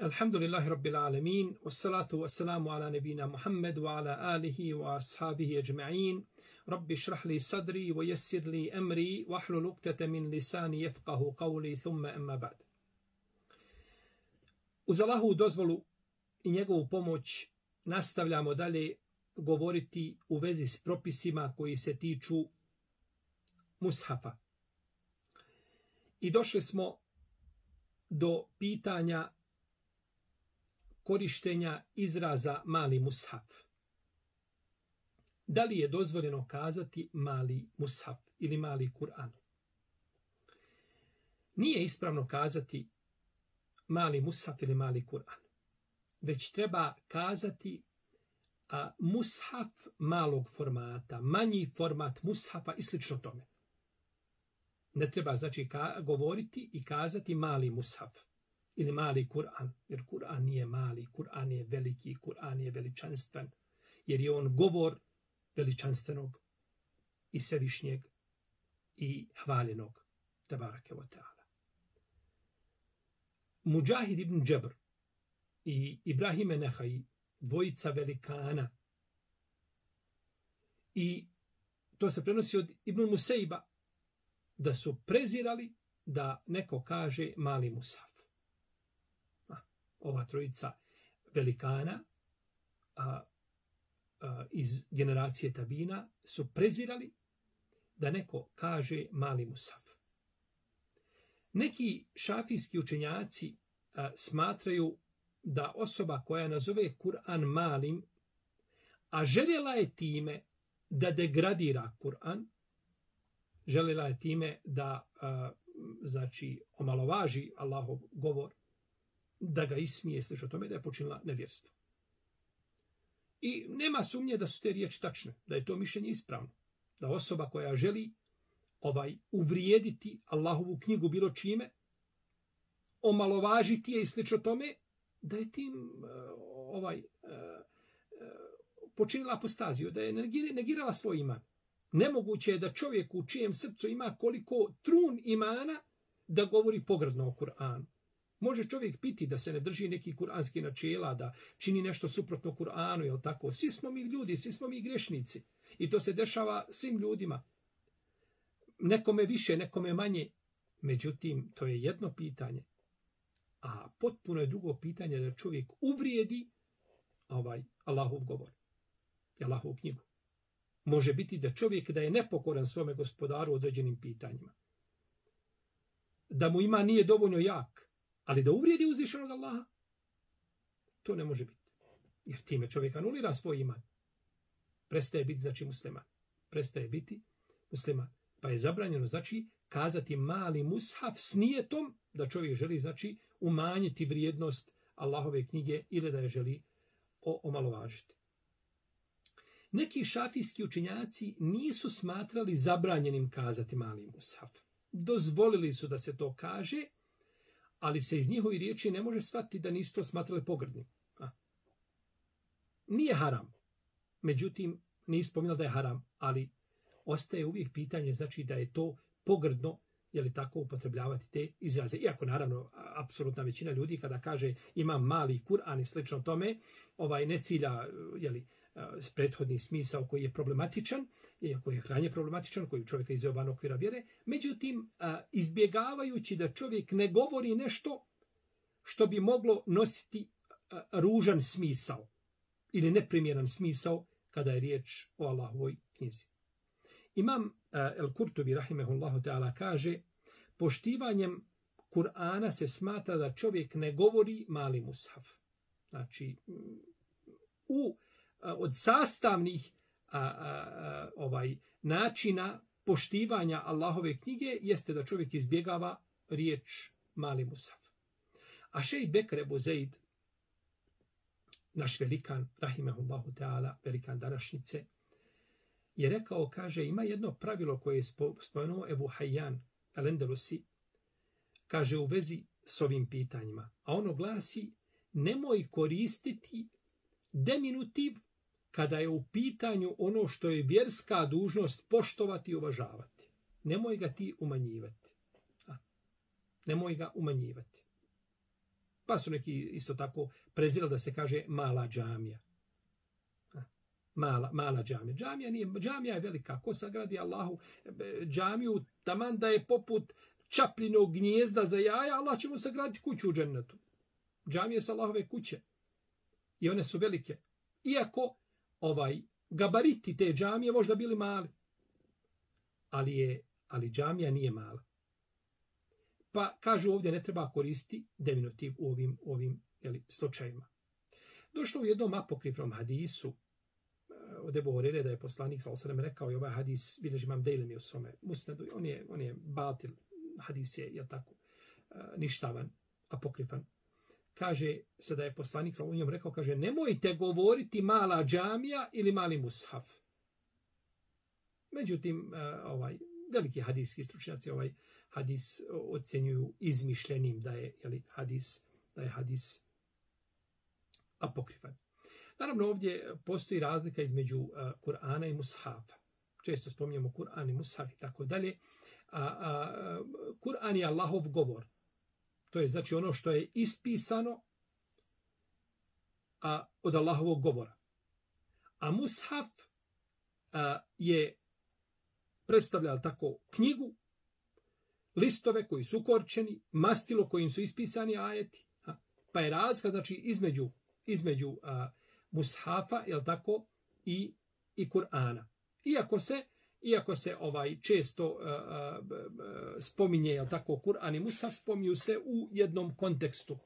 Alhamdulillahi Rabbil Alamin, wassalatu wassalamu ala nebina Muhammed wa ala alihi wa ashabihi ajma'in. Rabbi šrah li sadri wa jessir li emri wa ahlu luktete min lisani jefqahu qavli thumma emma ba'd. Uz Allahu dozvolu i njegovu pomoć nastavljamo dalje govoriti u vezi s propisima koji se tiču mushafa. I došli smo do pitanja korištenja izraza mali mushaf. Da li je dozvoljeno kazati mali mushaf ili mali Kur'an? Nije ispravno kazati mali mushaf ili mali Kur'an. Već treba kazati a, mushaf malog formata, manji format mushafa i slično tome. Ne treba znači ka, govoriti i kazati mali mushaf ili mali Kur'an, jer Kur'an nije mali, Kur'an je veliki, Kur'an je veličanstven, jer je on govor veličanstvenog i svevišnjeg i hvaljenog tabarake wa ta'ala. Mujahid ibn Džabr i Ibrahime Nehaj, dvojica velikana, i to se prenosi od Ibn Musejba, da su prezirali da neko kaže mali Musaf ova trojica velikana a, a, iz generacije Tabina su prezirali da neko kaže mali Musaf. Neki šafijski učenjaci a, smatraju da osoba koja nazove Kur'an malim, a željela je time da degradira Kur'an, željela je time da a, znači omalovaži Allahov govor, da ga ismije sliš o tome da je počinila nevjerstvo. I nema sumnje da su te riječi tačne, da je to mišljenje ispravno. Da osoba koja želi ovaj uvrijediti Allahovu knjigu bilo čime, omalovažiti je i slično tome, da je tim eh, ovaj eh, eh, počinila apostaziju, da je negirala svoj iman. Nemoguće je da čovjek u čijem srcu ima koliko trun imana da govori pogrdno o Kur'anu. Može čovjek piti da se ne drži neki kuranski načela, da čini nešto suprotno Kur'anu, je tako? Svi smo mi ljudi, svi smo mi grešnici. I to se dešava svim ljudima. Nekome više, nekome manje. Međutim, to je jedno pitanje. A potpuno je drugo pitanje da čovjek uvrijedi ovaj Allahov govor. Allahovu Allahov knjigu. Može biti da čovjek da je nepokoran svome gospodaru određenim pitanjima. Da mu ima nije dovoljno jak Ali da uvrijedi uzvišenog Allaha, to ne može biti. Jer time čovjek anulira svoj iman. Prestaje biti, znači, musliman. Prestaje biti musliman. Pa je zabranjeno, znači, kazati mali mushaf s nijetom da čovjek želi, znači, umanjiti vrijednost Allahove knjige ili da je želi omalovažiti. Neki šafijski učinjaci nisu smatrali zabranjenim kazati mali mushaf. Dozvolili su da se to kaže, ali se iz njihovi riječi ne može shvatiti da nisu to smatrali pogrdnim. A. Nije haram. Međutim, nije spominjala da je haram, ali ostaje uvijek pitanje, znači da je to pogrdno, je li tako upotrebljavati te izraze. Iako, naravno, apsolutna većina ljudi kada kaže ima mali Kur'an i slično tome, ovaj ne cilja, je li, prethodni smisao koji je problematičan, iako je hranje problematičan, koji čovjeka izveo van okvira vjere, međutim, izbjegavajući da čovjek ne govori nešto što bi moglo nositi ružan smisao ili neprimjeran smisao kada je riječ o Allahovoj knjizi. Imam El Kurtubi, rahimehullahu ta'ala, kaže, poštivanjem Kur'ana se smatra da čovjek ne govori mali mushaf. Znači, u od sastavnih a, a, a, ovaj načina poštivanja Allahove knjige jeste da čovjek izbjegava riječ mali musaf. A šej Bekre Buzeid, naš velikan, rahimehullahu ta'ala, velikan današnjice, je rekao, kaže, ima jedno pravilo koje je spomenuo Ebu Hayyan, Alendelusi, kaže u vezi s ovim pitanjima. A ono glasi, nemoj koristiti deminutiv kada je u pitanju ono što je vjerska dužnost poštovati i uvažavati. Nemoj ga ti umanjivati. A, nemoj ga umanjivati. Pa su neki isto tako prezirali da se kaže mala džamija. A, Mala, mala džamija. Džamija, nije, džamija je velika. Ko sagradi Allahu e, džamiju, taman da je poput čaplinog gnjezda za jaja, Allah će mu sagraditi kuću u džennetu. Džamije su Allahove kuće. I one su velike. Iako ovaj gabariti te džamije možda bili mali. Ali je ali džamija nije mala. Pa kažu ovdje ne treba koristiti deminutiv u ovim, ovim jeli, slučajima. Došlo u jednom apokrifnom hadisu eh, od Ebu Horire da je poslanik sa osrem rekao i ovaj hadis bilježi imam Dejlemi u svome musnadu. On je, on je batil hadis je, jel tako, eh, ništavan, apokrifan. Kaže se da je poslanik sa njom rekao, kaže, nemojte govoriti mala džamija ili mali mushaf. Međutim, e, ovaj, veliki hadijski stručnjaci ovaj hadis ocenjuju izmišljenim da je jeli, hadis da je hadis apokrifan. Naravno ovdje postoji razlika između uh, Kur'ana i Mushafa. Često spominjemo Kur'an i Mushaf i tako dalje. A, a, Kur'an je Allahov govor. To je znači ono što je ispisano a, od Allahovog govora. A Mushaf a, je predstavlja tako knjigu, listove koji su ukorčeni, mastilo kojim su ispisani ajeti. A, Pa je razlika znači između između a, mushafa, je tako, i i Kur'ana. Iako se iako se ovaj često a, a, a, spominje jel tako Kur'an i Musaf spominju se u jednom kontekstu.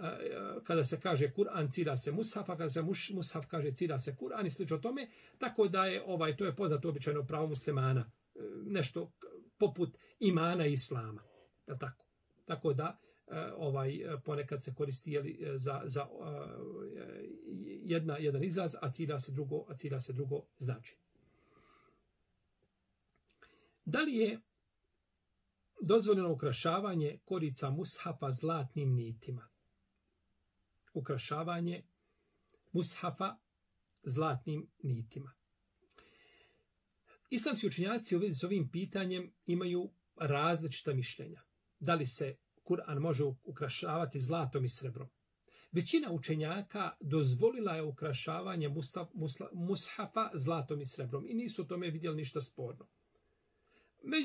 Eh, eh, kada se kaže Kur'an cira se mushaf, kada se Musaf kaže cira se Kur'an i slično tome, tako da je ovaj to je poznato običajno pravo muslimana, eh, nešto poput imana i islama. Da tako. Tako da ovaj ponekad se koristi jeli, za, za jedna, jedan izraz, a cira se drugo, a cira se drugo znači. Da li je dozvoljeno ukrašavanje korica mushafa zlatnim nitima? ukrašavanje mushafa zlatnim nitima. Islamski učinjaci u vezi s ovim pitanjem imaju različita mišljenja. Da li se Kur'an može ukrašavati zlatom i srebrom? Većina učenjaka dozvolila je ukrašavanje mushafa zlatom i srebrom i nisu o tome vidjeli ništa sporno.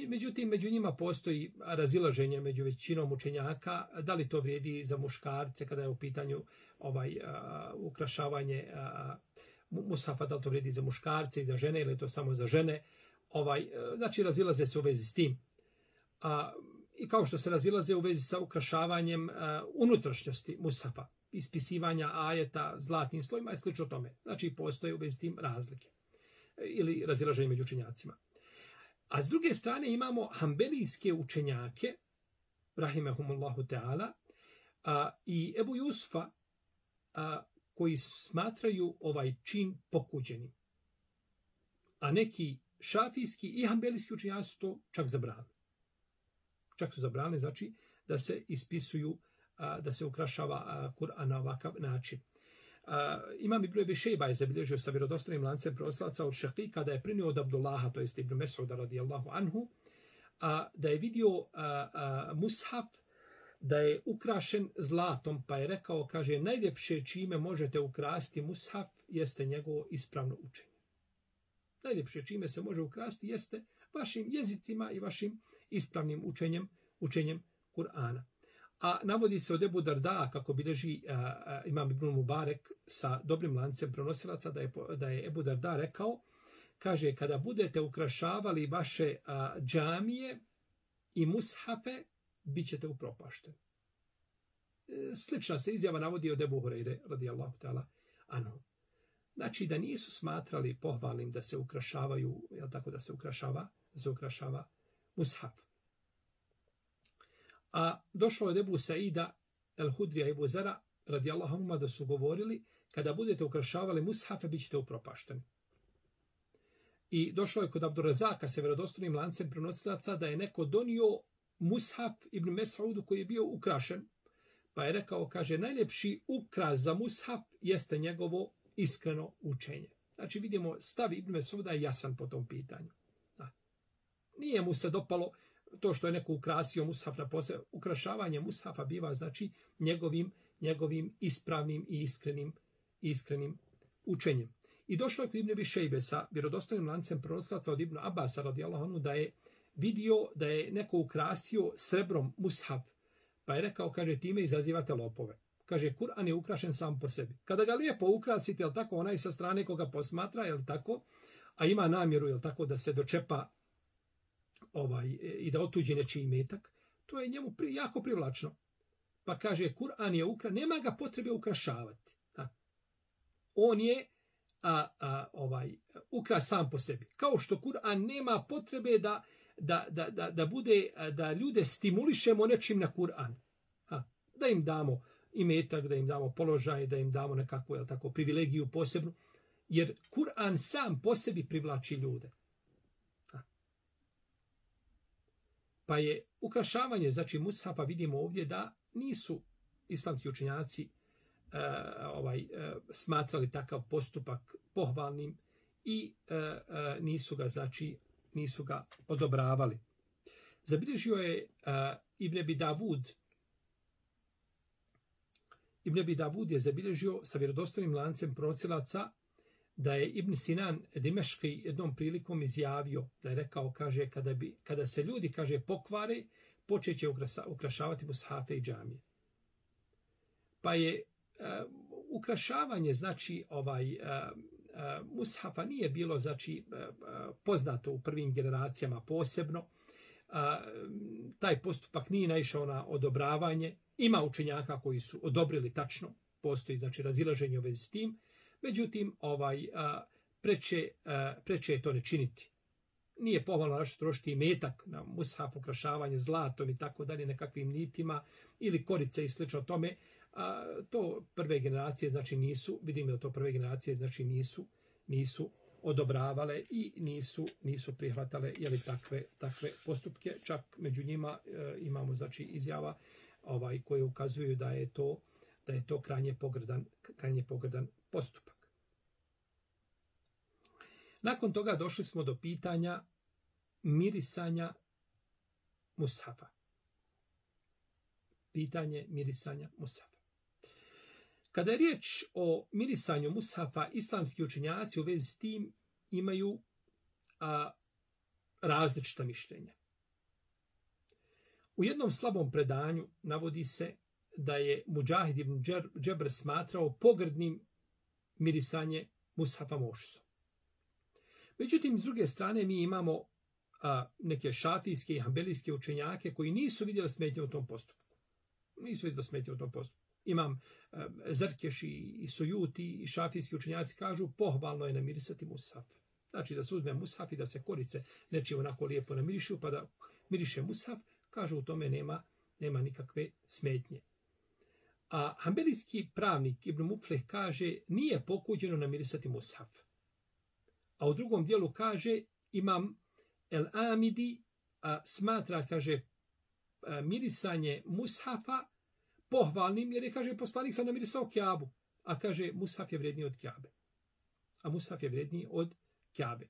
Međutim, među njima postoji razilaženje među većinom učenjaka, da li to vrijedi za muškarce kada je u pitanju ovaj a, ukrašavanje a, musafa, da li to vrijedi za muškarce i za žene ili to samo za žene. Ovaj, znači, razilaze se u vezi s tim. A, I kao što se razilaze u vezi sa ukrašavanjem a, unutrašnjosti musafa, ispisivanja ajeta zlatnim slojima i slično tome. Znači, postoje u vezi s tim razlike e, ili razilaženje među učenjacima. A s druge strane imamo hambelijske učenjake, rahimehumullahu ta'ala, a, i Ebu Jusfa, a, koji smatraju ovaj čin pokuđenim. A neki šafijski i hambelijski učenjaci su to čak zabrali. Čak su zabrali, znači, da se ispisuju, a, da se ukrašava Kur'an na ovakav način. Uh, imam Ibn Ebi Šejba je zabilježio sa vjerodostojnim lancem proslaca od Šahi kada je prinio od Abdullaha, to jest Ibn Mesuda radijallahu anhu, a, da je vidio a, a, mushaf da je ukrašen zlatom, pa je rekao, kaže, najljepše čime možete ukrasti mushaf jeste njegovo ispravno učenje. Najljepše čime se može ukrasti jeste vašim jezicima i vašim ispravnim učenjem, učenjem Kur'ana. A navodi se od Ebu Darda, kako bileži a, a, imam Ibn Mubarek sa dobrim lancem pronosilaca, da je, da je Ebu Darda rekao, kaže, kada budete ukrašavali vaše a, džamije i mushafe, bit ćete upropašteni. E, slična se izjava navodi od Ebu Hureyre, radijallahu ta'ala, ano. Znači, da nisu smatrali pohvalnim da se ukrašavaju, jel tako da se ukrašava, da se ukrašava mushaf. A došlo je Debu Saida el Hudrija i Zara radi Allahuma da su govorili kada budete ukrašavali mushafe bit ćete upropašteni. I došlo je kod Abdurazaka se vjerodostojnim lancem prenosilaca da je neko donio mushaf Ibn Mesaudu koji je bio ukrašen. Pa je rekao, kaže, najljepši ukras za mushaf jeste njegovo iskreno učenje. Znači vidimo stav Ibn Mesauda je jasan po tom pitanju. Da. Nije mu se dopalo to što je neko ukrasio mushaf na posle, ukrašavanje mushafa biva znači njegovim, njegovim ispravnim i iskrenim, iskrenim učenjem. I došlo je kod Ibn Bišejbe sa vjerodostojnim lancem proroslaca od Ibn Abasa radijallahu anhu da je vidio da je neko ukrasio srebrom mushaf, pa je rekao, kaže, time izazivate lopove. Kaže, Kur'an je ukrašen sam po sebi. Kada ga lijepo ukrasite, jel tako, onaj sa strane koga posmatra, jel tako, a ima namjeru, jel tako, da se dočepa ovaj i da otuđi nečiji metak, to je njemu pri, jako privlačno. Pa kaže, Kur'an je ukra, nema ga potrebe ukrašavati. Da. On je a, a, ovaj ukra sam po sebi. Kao što Kur'an nema potrebe da, da, da, da, da bude, da ljude stimulišemo nečim na Kur'an. Ha. Da im damo imetak, da im damo položaj, da im damo nekakvu jel tako, privilegiju posebnu. Jer Kur'an sam po sebi privlači ljude. Pa je ukrašavanje, znači mushafa, vidimo ovdje da nisu islamski učenjaci e, ovaj, e, smatrali takav postupak pohvalnim i e, e, nisu ga, znači, nisu ga odobravali. Zabilježio je e, Ibn Abi Davud, Ibn Abi Davud je zabilježio sa vjerodostojnim lancem procilaca da je Ibn Sinan Dimeški jednom prilikom izjavio, da je rekao, kaže, kada, bi, kada se ljudi, kaže, pokvare, počeće ukrašavati mushafe i džamije. Pa je uh, ukrašavanje, znači, ovaj, uh, uh, mushafa nije bilo, znači, uh, poznato u prvim generacijama posebno. Uh, taj postupak nije naišao na odobravanje. Ima učenjaka koji su odobrili tačno, postoji, znači, razilaženje u vezi s tim, Međutim, ovaj a, preče, a, preče je to ne činiti. Nije pohvalno našto trošiti metak na mushaf, ukrašavanje zlatom i tako dalje, nekakvim nitima ili korice i slično tome. A, to prve generacije znači nisu, vidim da to prve generacije znači nisu, nisu odobravale i nisu nisu prihvatale je li takve takve postupke čak među njima e, imamo znači izjava ovaj koje ukazuju da je to da je to krajnje pogrdan krajnje pogrdan postupak. Nakon toga došli smo do pitanja mirisanja mushafa. Pitanje mirisanja mushafa. Kada je riječ o mirisanju mushafa, islamski učenjaci u vezi s tim imaju a, različita mišljenja. U jednom slabom predanju navodi se da je Mujahid ibn Džebr smatrao pogrdnim mirisanje mushafa mošusom. Međutim, s druge strane, mi imamo a, neke šafijske i hambelijske učenjake koji nisu vidjeli smetnje u tom postupku. Nisu vidjeli smetnje u tom postupku. Imam a, Zrkeš i, i Sujuti i šafijski učenjaci kažu pohvalno je namirisati mushaf. Znači da se uzme mushaf i da se korice nečije onako lijepo namirišu pa da miriše mushaf, kažu u tome nema, nema nikakve smetnje. A hambelijski pravnik Ibn Mufleh kaže nije pokuđeno namirisati mushaf. A u drugom dijelu kaže imam El Amidi a, smatra, kaže, a, mirisanje mushafa pohvalnim, jer je, kaže, poslanik sam namirisao kjabu. A kaže, mushaf je vredniji od kjabe. A mushaf je vredniji od kjabe.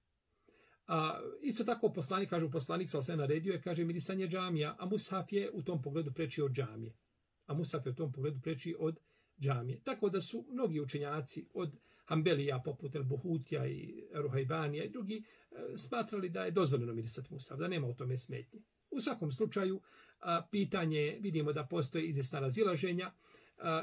A, isto tako poslanik, kaže, poslanik, sam se naredio je, kaže, mirisanje džamija, a mushaf je u tom pogledu preči od džamije. A Musaf je u tom pogledu preči od džamije. Tako da su mnogi učenjaci od Hambelija poput El Buhutija i Ruhajbanija i drugi eh, smatrali da je dozvoljeno mirisati Musaf, da nema u tome smetnje. U svakom slučaju, pitanje, vidimo da postoje izvjesna razilaženja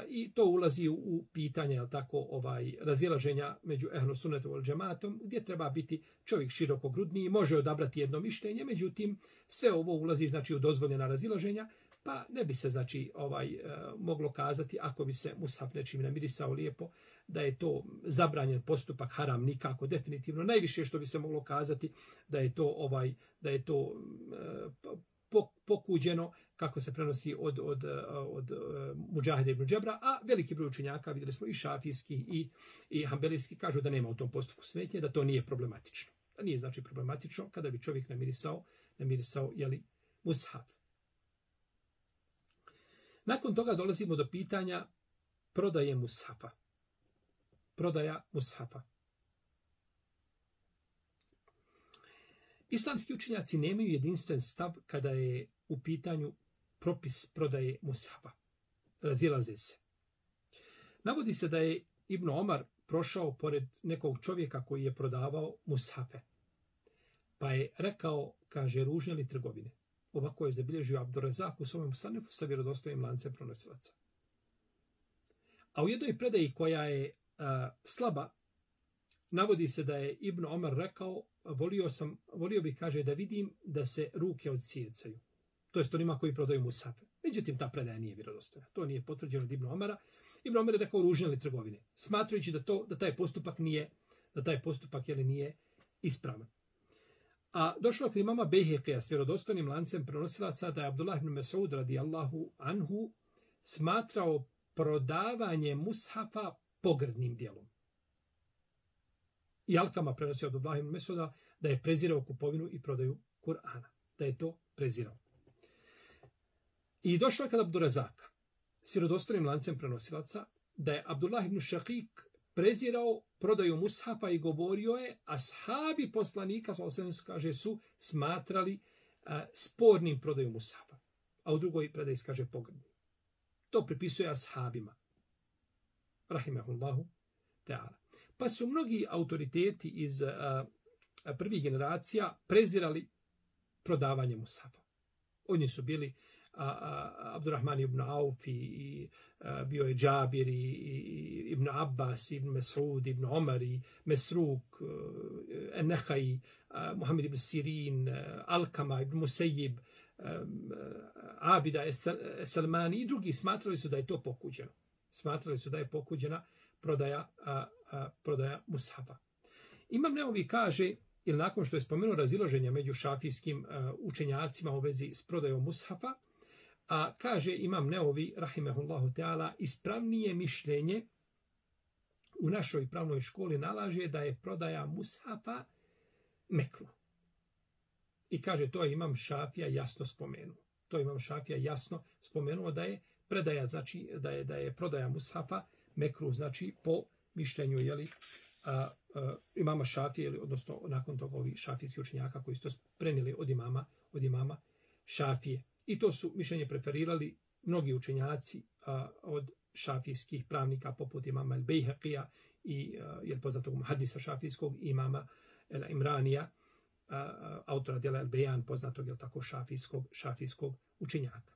i to ulazi u pitanje, jel tako, ovaj, razilaženja među ehlu sunnetom i džematom, gdje treba biti čovjek širokogrudniji, može odabrati jedno mišljenje, međutim, sve ovo ulazi znači u dozvoljena razilaženja, pa ne bi se znači ovaj e, moglo kazati ako bi se mushaf nečim namirisao lijepo da je to zabranjen postupak haram nikako definitivno. Najviše što bi se moglo kazati da je to ovaj da je to e, pokuđeno kako se prenosi od od e, od, e, od ibn Džebra a veliki broj učenjaka videli smo i šafijski i i hambelijski kažu da nema u tom postupku smetnje da to nije problematično. Da nije znači problematično kada bi čovjek namirisao namirisao je li mushaf. Nakon toga dolazimo do pitanja prodaje mushafa. Prodaja mushafa. Islamski učenjaci nemaju jedinstven stav kada je u pitanju propis prodaje mushafa. Razilaze se. Navodi se da je Ibn Omar prošao pored nekog čovjeka koji je prodavao mushafe. Pa je rekao, kaže, ružne li trgovine. Ovako je zabilježio Abdurazak u svom sanefu sa vjerodostojim lancem pronosilaca. A u jednoj predaji koja je a, slaba, navodi se da je Ibn Omar rekao, volio, sam, volio bih, kaže, da vidim da se ruke odsjecaju. To je onima koji prodaju musafe. Međutim, ta predaja nije vjerodostojna. To nije potvrđeno od Ibn Omara. Ibn Omar je rekao ružnjali trgovine, smatrajući da to da taj postupak nije da taj postupak jeli, nije ispravan. A došlo je kod imama Beheke s vjerodostojnim lancem prenosilaca da je Abdullah ibn Mesud radijallahu anhu smatrao prodavanje mushafa pogrdnim dijelom. I Alkama prenosio od Abdullah ibn Mesuda da je prezirao kupovinu i prodaju Kur'ana. Da je to prezirao. I došlo je kod Abdurazaka s vjerodostojnim lancem prenosilaca da je Abdullah ibn Šakik prezirao prodaju mushafa i govorio je, a sahabi poslanika, sa osam kaže, su smatrali a, spornim prodaju mushafa. A u drugoj predaj kaže pogrdni. To pripisuje ashabima. Rahimahullahu ta'ala. Pa su mnogi autoriteti iz a, a, prvih generacija prezirali prodavanje mushafa. Oni su bili Abdurrahman ibn Auf i, i bio je Džabir i, i Ibn Abbas, Ibn Mesud, Ibn Omar i Mesruk, Enehaj, e, Muhammed ibn Sirin, e, Alkama, Ibn Musejib, e, Abida, Salmani i drugi smatrali su da je to pokuđeno. Smatrali su da je pokuđena prodaja, a, a, prodaja mushafa. Imam Neovi kaže, ili nakon što je spomenuo raziloženja među šafijskim a, učenjacima u vezi s prodajom mushafa, A kaže imam Neovi, rahimehullahu teala, ispravnije mišljenje u našoj pravnoj školi nalaže da je prodaja mushafa mekru. I kaže, to je imam šafija jasno spomenuo. To imam šafija jasno spomenuo da je predaja, znači da je, da je prodaja mushafa mekru, znači po mišljenju, jeli, a, a, imama šafije, ili, odnosno nakon toga ovi šafijski učenjaka koji su to prenili od imama, od imama šafije. I to su mišljenje preferirali mnogi učenjaci a, od šafijskih pravnika poput imama El Bejhaqija i a, jel poznatog hadisa šafijskog imama El Imranija, a, a, autora djela El Bejan, poznatog jel tako šafijskog, šafijskog učenjaka.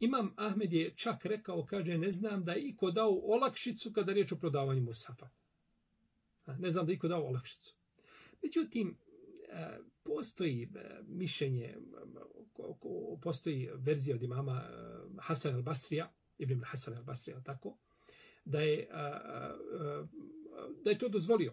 Imam Ahmed je čak rekao, kaže, ne znam da je iko dao olakšicu kada riječ o prodavanju Musafa. Ne znam da je iko dao olakšicu. Međutim, E, postoji e, mišljenje, postoji verzija od imama e, Hasan al-Basrija, Ibn Hasan al-Basrija, tako, da je, da je to dozvolio,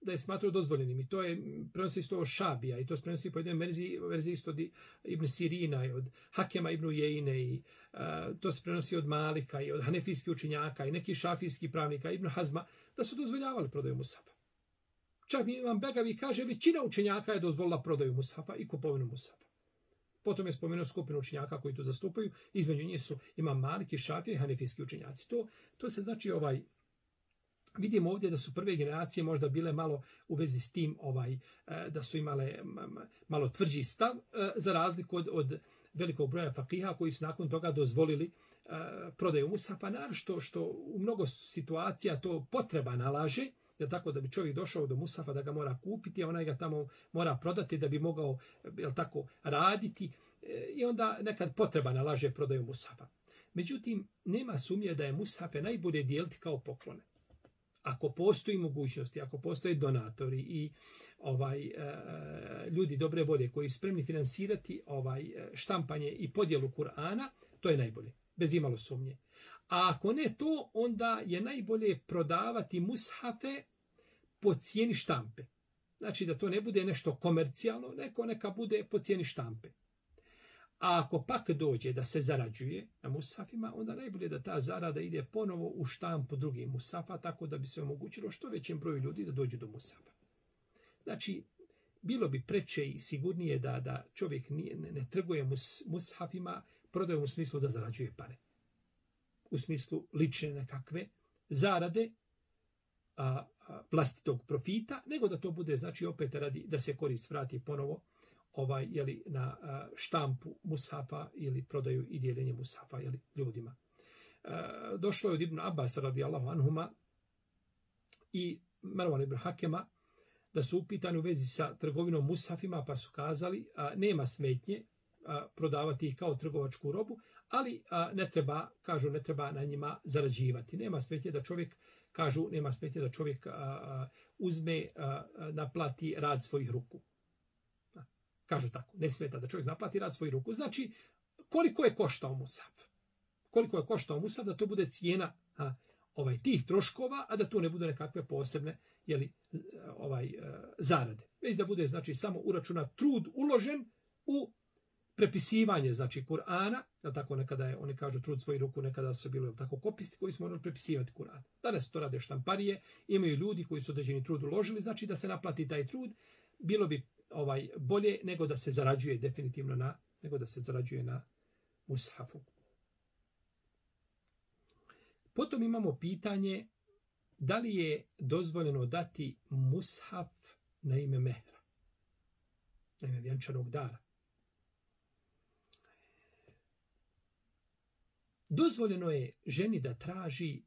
da je smatrao dozvoljenim. I to je prenosi isto Šabija i to se prenosi po jednoj verziji, verziji isto od Ibn Sirina i od Hakema Ibn Jejne i uh, to se prenosi od Malika i od Hanefijskih učenjaka i nekih šafijskih pravnika Ibn Hazma, da su dozvoljavali prodaju Musaba. Čak mi imam Begavi kaže, većina učenjaka je dozvolila prodaju Musafa i kupovinu Musafa. Potom je spomenuo skupinu učenjaka koji to zastupaju. Između njih su ima Maliki, Šafija i Hanefijski učenjaci. To, to se znači ovaj... Vidimo ovdje da su prve generacije možda bile malo u vezi s tim ovaj e, da su imale malo tvrđi stav e, za razliku od, od velikog broja fakiha koji su nakon toga dozvolili e, prodaju Musafa, naravno što, što u mnogo situacija to potreba nalaže, je tako da bi čovjek došao do Musafa da ga mora kupiti, a onaj ga tamo mora prodati da bi mogao je tako raditi e, i onda nekad potreba nalaže prodaju Musafa. Međutim, nema sumnje da je Musafe najbolje dijeliti kao poklone. Ako postoji mogućnosti, ako postoje donatori i ovaj e, ljudi dobre volje koji su spremni finansirati ovaj e, štampanje i podjelu Kur'ana, to je najbolje, bez imalo sumnje. A ako ne to, onda je najbolje prodavati mushafe po cijeni štampe. Znači da to ne bude nešto komercijalno, neko neka bude po cijeni štampe. A ako pak dođe da se zarađuje na musafima, onda najbolje da ta zarada ide ponovo u štampu drugih musafa, tako da bi se omogućilo što većem broju ljudi da dođu do musafa. Znači, bilo bi preče i sigurnije da, da čovjek nije, ne, ne trguje mus, mushafima, prodaje u smislu da zarađuje pare u smislu lične nekakve zarade, a, a, vlastitog profita, nego da to bude, znači, opet radi da se korist vrati ponovo ovaj jeli, na a, štampu mushafa ili prodaju i dijeljenje mushafa jeli, ljudima. A, došlo je od Ibn Abbas radijallahu anhuma i Marwan ibn Hakema da su upitani u vezi sa trgovinom mushafima, pa su kazali a, nema smetnje a, prodavati ih kao trgovačku robu, ali a, ne treba, kažu, ne treba na njima zarađivati. Nema smetje da čovjek, kažu, nema smetje da čovjek a, a, uzme, a, a, naplati rad svojih ruku. A, kažu tako, ne smeta da čovjek naplati rad svojih ruku. Znači, koliko je koštao Musav? Koliko je koštao Musav da to bude cijena a, ovaj tih troškova, a da to ne bude nekakve posebne jeli, e, ovaj, e, zarade. Već da bude znači samo uračuna trud uložen u prepisivanje, znači Kur'ana, je tako nekada je, oni kažu trud svoju ruku, nekada su bili tako kopisti koji su morali prepisivati Kur'an. Danas to rade štamparije, imaju ljudi koji su određeni trud uložili, znači da se naplati taj trud, bilo bi ovaj bolje nego da se zarađuje definitivno na, nego da se zarađuje na mushafu. Potom imamo pitanje da li je dozvoljeno dati mushaf na ime mehra, na ime vjenčanog dara. Dozvoljeno je ženi da traži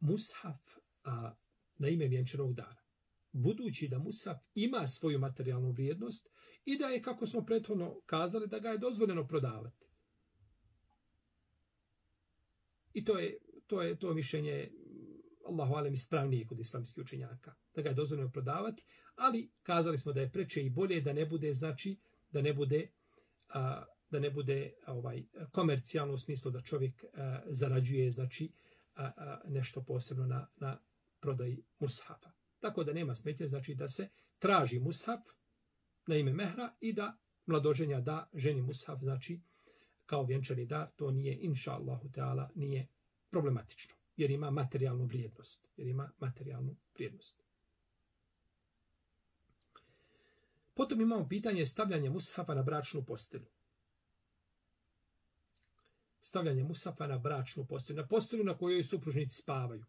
mushaf a, na ime vjenčanog dara. Budući da mushaf ima svoju materijalnu vrijednost i da je, kako smo prethodno kazali, da ga je dozvoljeno prodavati. I to je to je to mišljenje Allahu alem ispravnije kod islamskih učenjaka, da ga je dozvoljeno prodavati, ali kazali smo da je preče i bolje da ne bude, znači, da ne bude, a, da ne bude ovaj komercijalno u smislu da čovjek a, zarađuje, znači, a, a, nešto posebno na, na prodaji mushafa. Tako da nema smetje, znači da se traži mushaf na ime mehra i da mladoženja da ženi mushaf, znači, kao vjenčani dar, to nije, inša Allahu Teala, nije problematično, jer ima materijalnu vrijednost. Jer ima materijalnu vrijednost. Potom imamo pitanje stavljanja mushafa na bračnu postelju. Stavljanje musafa na bračnu postelju, na postelju na kojoj supružnici spavaju.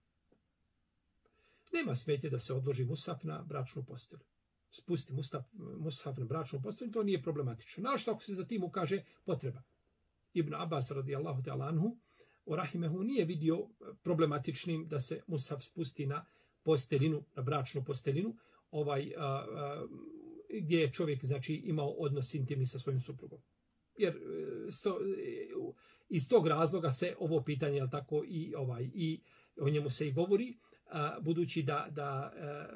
Nema smetje da se odloži musaf na bračnu postelju. Spusti musaf, musaf na bračnu postelju, to nije problematično. Našto ako se za tim ukaže potreba. Ibn Abbas radijallahu ta'ala anhu, o Rahimehu nije vidio problematičnim da se Musaf spusti na postelinu, na bračnu postelinu, ovaj, a, a, gdje je čovjek znači, imao odnos intimni sa svojim suprugom. Jer e, sto, e, iz tog razloga se ovo pitanje, je tako, i, ovaj, i o njemu se i govori, a, budući da, da e, a,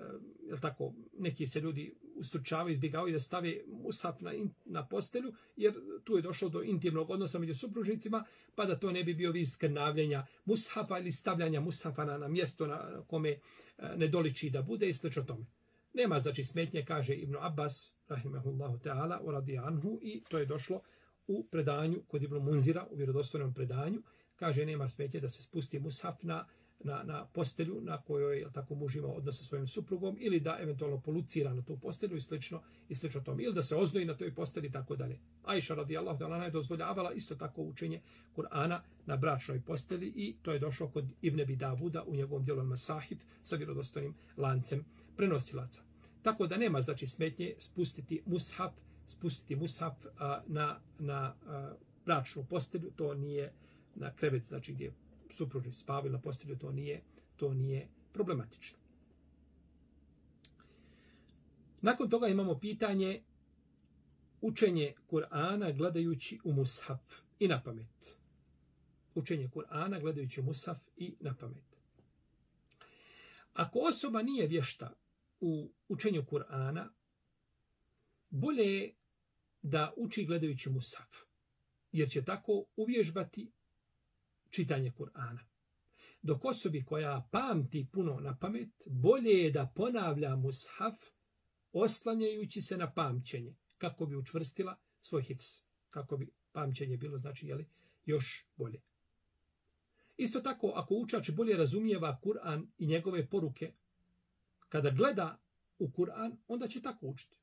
je tako, neki se ljudi ustručavaju, izbjegavaju da stave musaf na, na postelju, jer tu je došlo do intimnog odnosa među supružnicima, pa da to ne bi bio vid skrnavljenja mushafa ili stavljanja mushafa na, na mjesto na kome e, ne doliči da bude i slično tome. Nema znači smetnje, kaže Ibn Abbas, rahimehullahu ta'ala, u radi anhu, i to je došlo u predanju kod Ibn Munzira, u vjerodostojnom predanju, kaže nema smetje da se spusti mushaf na na, na postelju na kojoj je tako muž ima odnos sa svojim suprugom ili da eventualno polucira na tu postelju i slično i slično tom. ili da se oznoji na toj posteli tako dalje. Aisha radijallahu ta'ala je dozvoljavala isto tako učenje Kur'ana na bračnoj posteli i to je došlo kod Ibn Abi Davuda u njegovom djelu Masahif sa vjerodostojnim lancem prenosilaca. Tako da nema znači smetnje spustiti mushaf, spustiti mushaf a, na na a, bračnu postelju, to nije na krevet znači gdje supružni spavaju na postelju, to nije, to nije problematično. Nakon toga imamo pitanje učenje Kur'ana gledajući u mushaf i na pamet. Učenje Kur'ana gledajući u mushaf i na pamet. Ako osoba nije vješta u učenju Kur'ana, bolje je da uči gledajući mushaf, jer će tako uvježbati čitanje Kur'ana. Dok osobi koja pamti puno na pamet, bolje je da ponavlja mushaf oslanjajući se na pamćenje, kako bi učvrstila svoj hips, kako bi pamćenje bilo, znači, jeli, još bolje. Isto tako, ako učač bolje razumijeva Kur'an i njegove poruke, kada gleda u Kur'an, onda će tako učiti.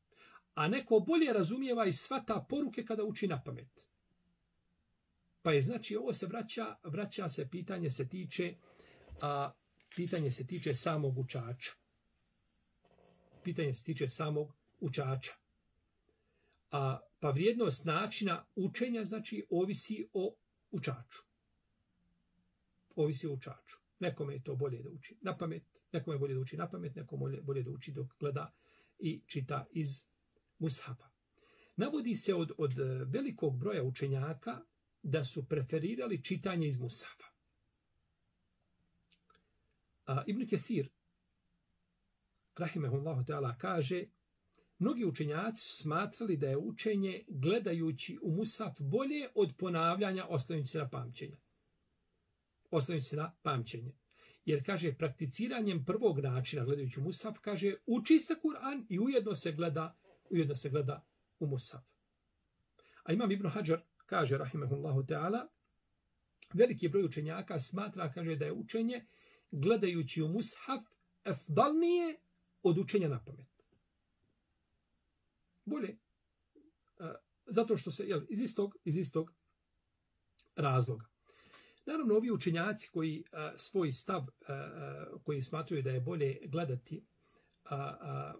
A neko bolje razumijeva i sva ta poruke kada uči na pamet. Pa je znači ovo se vraća, vraća se pitanje se tiče a, pitanje se tiče samog učača. Pitanje se tiče samog učača. A, pa vrijednost načina učenja, znači, ovisi o učaču. Ovisi o učaču. Nekome je to bolje da uči na pamet, nekome je bolje da uči na pamet, nekome je bolje da uči dok gleda i čita iz mushafa. Navodi se od, od e, velikog broja učenjaka da su preferirali čitanje iz mushafa. A Ibn Kesir, rahimehullahu ta'ala, kaže Mnogi učenjaci su smatrali da je učenje gledajući u Musaf bolje od ponavljanja ostavljajući se na pamćenje. Ostavljajući se na pamćenje. Jer kaže, prakticiranjem prvog načina gledajući u Musaf, kaže, uči se Kur'an i ujedno se gleda, ujedno se gleda u Musaf. A imam Ibn Hajar, kaže, rahimahullahu ta'ala, veliki broj učenjaka smatra, kaže, da je učenje gledajući u Mushaf efdalnije od učenja na pamet bolje. Zato što se, jel, iz istog, iz istog razloga. Naravno, ovi učenjaci koji a, svoj stav, a, koji smatruju da je bolje gledati a, a,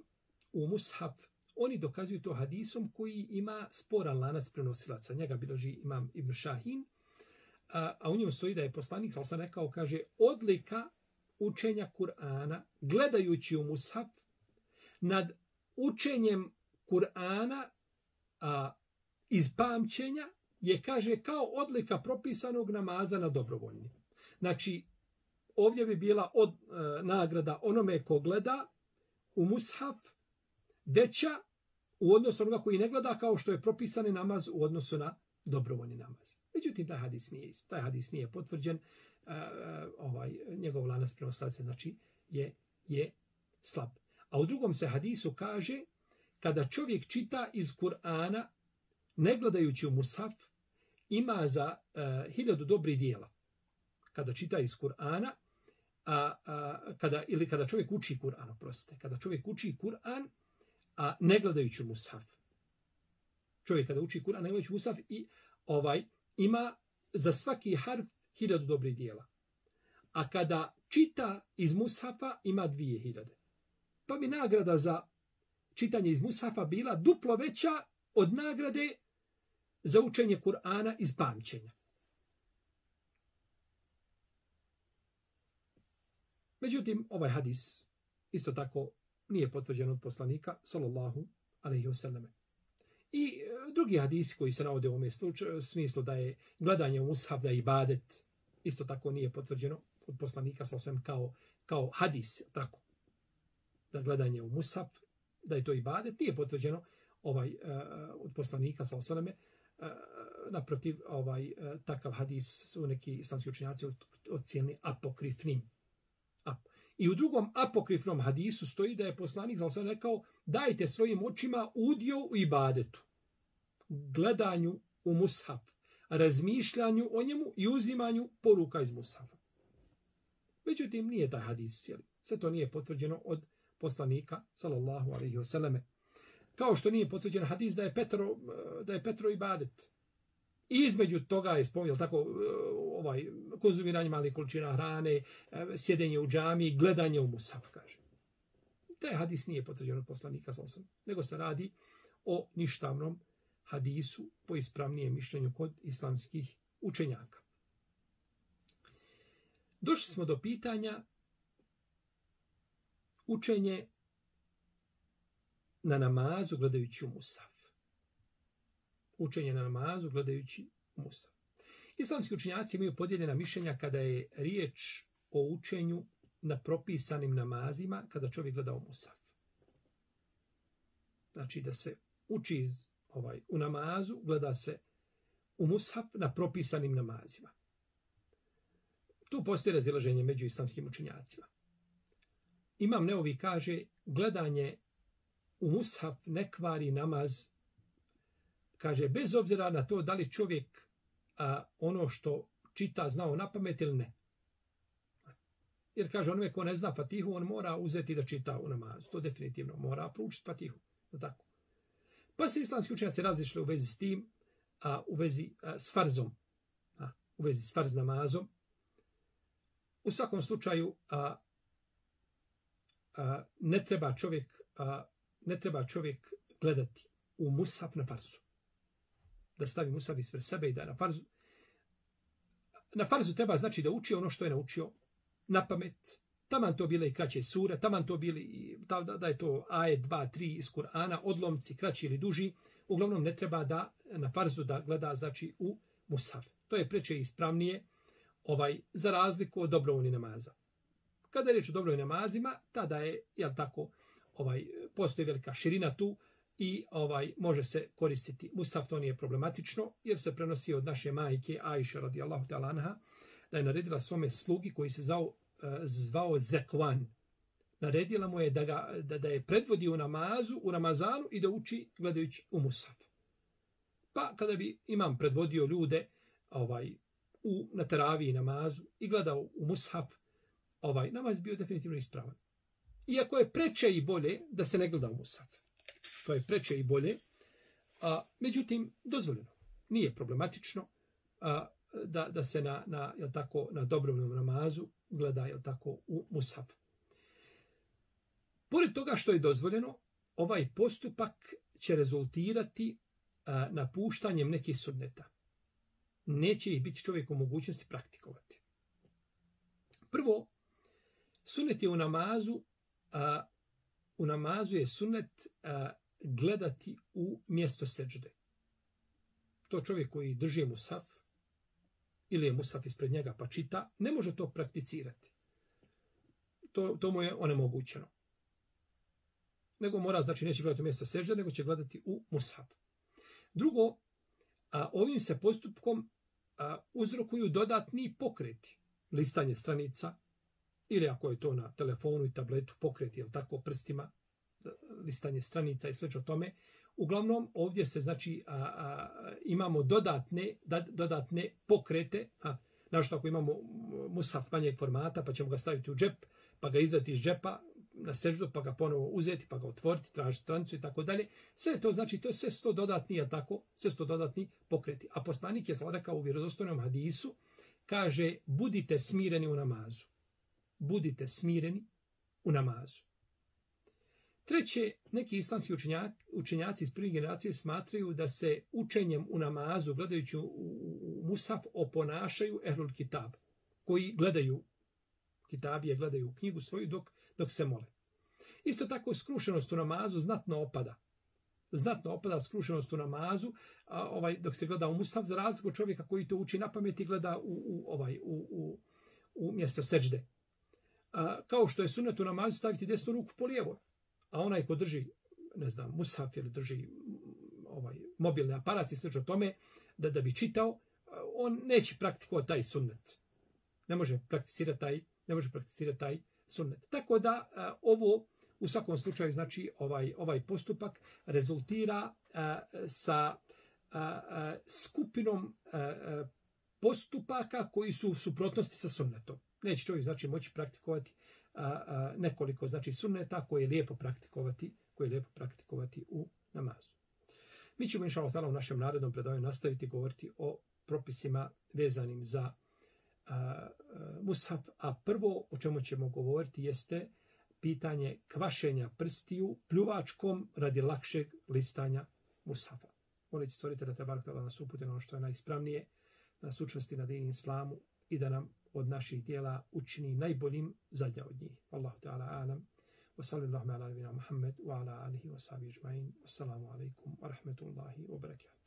u mushaf, oni dokazuju to hadisom koji ima sporan lanac prenosilaca. Njega biloži imam Ibn Šahin, a, a u njemu stoji da je poslanik, sal sam rekao, kaže, odlika učenja Kur'ana, gledajući u mushaf, nad učenjem Kur'ana a, iz pamćenja je, kaže, kao odlika propisanog namaza na dobrovoljni. Znači, ovdje bi bila od, e, nagrada onome ko gleda u mushaf deća u odnosu onoga koji ne gleda kao što je propisani namaz u odnosu na dobrovoljni namaz. Međutim, taj hadis nije, taj hadis nije potvrđen. E, e, ovaj, njegov lanas prenoslaca, znači, je, je slab. A u drugom se hadisu kaže kada čovjek čita iz Kur'ana, ne gledajući u Mushaf, ima za uh, hiljadu dobrih dijela. Kada čita iz Kur'ana, a, a, kada, ili kada čovjek uči Kur'an, oprostite, kada čovjek uči Kur'an, a ne gledajući u Mushaf. Čovjek kada uči Kur'an, ne gledajući Mushaf, i, ovaj, ima za svaki harf hiljadu dobrih dijela. A kada čita iz Mushafa, ima dvije hiljade. Pa bi nagrada za čitanje iz Mushafa bila duplo veća od nagrade za učenje Kur'ana iz pamćenja. Međutim, ovaj hadis isto tako nije potvrđen od poslanika, sallallahu alaihi wasallam. I e, drugi hadisi koji se navode u ovom smislu da je gledanje u Musaf, da je ibadet, isto tako nije potvrđeno od poslanika, sallallahu kao, kao hadis, tako. Da gledanje u Musaf da je to ibadet, nije potvrđeno ovaj uh, od poslanika sallallahu osaleme, uh, naprotiv ovaj uh, takav hadis su neki islamski učenjaci ocijenili apokrifnim. I u drugom apokrifnom hadisu stoji da je poslanik sam sam rekao dajte svojim očima udio u ibadetu, gledanju u mushaf, razmišljanju o njemu i uzimanju poruka iz mushafa. Međutim, nije taj hadis cijeli. Sve to nije potvrđeno od poslanika sallallahu alejhi ve kao što nije potvrđen hadis da je Petro da je Petro ibadet I između toga je spomenuo tako eh, ovaj konzumiranje malih količina hrane eh, sjedenje u džami, gledanje u musaf kaže taj hadis nije potvrđen od poslanika sallallahu nego se radi o ništavnom hadisu po ispravnijem mišljenju kod islamskih učenjaka Došli smo do pitanja učenje na namazu gledajući u Musaf. Učenje na namazu gledajući Musa. Musaf. Islamski učenjaci imaju podijeljena mišljenja kada je riječ o učenju na propisanim namazima kada čovjek gleda u Musaf. Znači da se uči iz, ovaj, u namazu, gleda se u Musaf na propisanim namazima. Tu postoje razilaženje među islamskim učenjacima. Imam Neovi kaže, gledanje u mushaf ne kvari namaz. Kaže, bez obzira na to da li čovjek a, ono što čita znao na pamet ili ne. Jer kaže, onome ko ne zna Fatihu, on mora uzeti da čita u namazu. To definitivno mora proučiti Fatihu. Tako. Pa se islamski učenjaci razišli u vezi s tim, a, u vezi a, s farzom. A, u vezi s farz namazom. U svakom slučaju a, a, ne treba čovjek a, ne treba čovjek gledati u musaf na farzu. Da stavi Musav ispred sebe i da na farzu na farzu treba znači da uči ono što je naučio na pamet. Taman to bile i kraće sure, taman to bili i da, da je to aje 2, 3 iz Kur'ana, odlomci kraći ili duži. Uglavnom ne treba da na farzu da gleda znači u musaf. To je preče ispravnije ovaj za razliku od dobrovoljnih namaza. Kada je riječ o dobrovoljnim namazima, tada je, jel tako, ovaj, postoji velika širina tu i ovaj može se koristiti. Musaf to nije problematično, jer se prenosi od naše majke Aisha radijallahu ta'ala anha, da je naredila svome slugi koji se zvao, e, zvao Zekwan. Naredila mu je da, ga, da, da je predvodi u namazu, u Ramazanu i da uči gledajući u Musaf. Pa kada bi imam predvodio ljude ovaj u na teraviji namazu i gledao u Musaf, ovaj namaz bio definitivno ispravan. Iako je preče i bolje da se ne gleda u Musaf. To je preče i bolje. A, međutim, dozvoljeno. Nije problematično a, da, da se na, na, jel tako, na dobrovnom namazu gleda jel tako, u Musaf. Pored toga što je dozvoljeno, ovaj postupak će rezultirati a, napuštanjem nekih sunneta. Neće ih biti čovjek u mogućnosti praktikovati. Prvo, sunneti je u namazu a, u namazu je sunnet a, gledati u mjesto seđde. To čovjek koji drži musaf ili je musaf ispred njega pa čita, ne može to prakticirati. To, to mu je onemogućeno. Nego mora, znači neće gledati u mjesto seđde, nego će gledati u musaf. Drugo, a, ovim se postupkom a, uzrokuju dodatni pokreti. Listanje stranica, ili ako je to na telefonu i tabletu pokret, jel tako, prstima, e, listanje stranica i sveč o tome. Uglavnom, ovdje se, znači, a, a, imamo dodatne, da, dodatne pokrete, a, našto ako imamo musaf manjeg formata, pa ćemo ga staviti u džep, pa ga izvati iz džepa, na seždu, pa ga ponovo uzeti, pa ga otvoriti, tražiti stranicu i tako dalje. Sve to znači, to je sve sto dodatni, jel tako, sve sto dodatni pokreti. A poslanik je sada rekao u vjerodostojnom hadisu, kaže, budite smireni u namazu budite smireni u namazu. Treće, neki islamski učenjaci iz prvih generacije smatraju da se učenjem u namazu, gledajući u Musaf, oponašaju Ehlul Kitab, koji gledaju Kitabije, gledaju knjigu svoju dok, dok se mole. Isto tako, skrušenost u namazu znatno opada. Znatno opada skrušenost u namazu, a, ovaj, dok se gleda u Musaf, za razliku čovjeka koji to uči na pameti i gleda u, u, ovaj, u, u, u mjesto seđde a, kao što je sunnet u namazu staviti desnu ruku po lijevoj. A onaj ko drži, ne znam, mushaf ili drži mm, ovaj mobilni aparat i slično tome, da, da bi čitao, on neće praktikovati taj sunnet. Ne može prakticirati taj, ne može prakticirati taj sunnet. Tako da a, ovo u svakom slučaju znači ovaj ovaj postupak rezultira a, sa a, a, skupinom a, a, postupaka koji su u suprotnosti sa sunnetom neće čovjek znači moći praktikovati a, a, nekoliko znači sunneta koje je lijepo praktikovati, koje je lijepo praktikovati u namazu. Mi ćemo inshallah taala u našem narednom predavanju nastaviti govoriti o propisima vezanim za a, a, mushaf, a prvo o čemu ćemo govoriti jeste pitanje kvašenja prstiju pljuvačkom radi lakšeg listanja mushafa. Molit će da Tabarak Tala nas upute na ono što je najispravnije, na sučnosti na dini islamu i da nam od naših dijela učini najboljim zadnja od njih. Allahu ta'ala alam. Wa sallallahu ala nabina Muhammad wa ala alihi wa sahbihi ajma'in. Wassalamu alaikum wa rahmetullahi wa barakatuh.